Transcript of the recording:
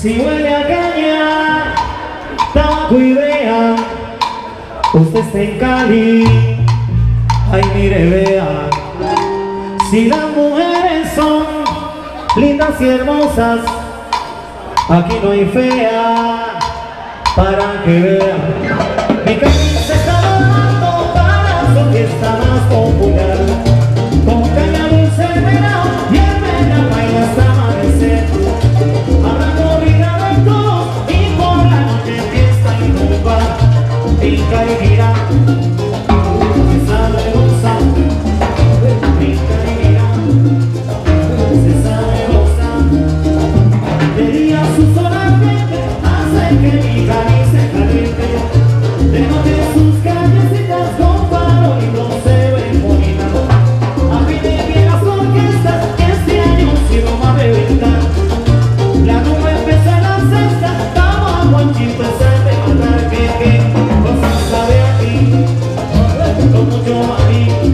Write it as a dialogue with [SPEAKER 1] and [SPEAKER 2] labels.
[SPEAKER 1] Si huele a caña, tabaco y vea, usted está en Cali, ay mire vea, si las mujeres son lindas y hermosas, aquí no hay fea, para que vea. Mi camisa go, I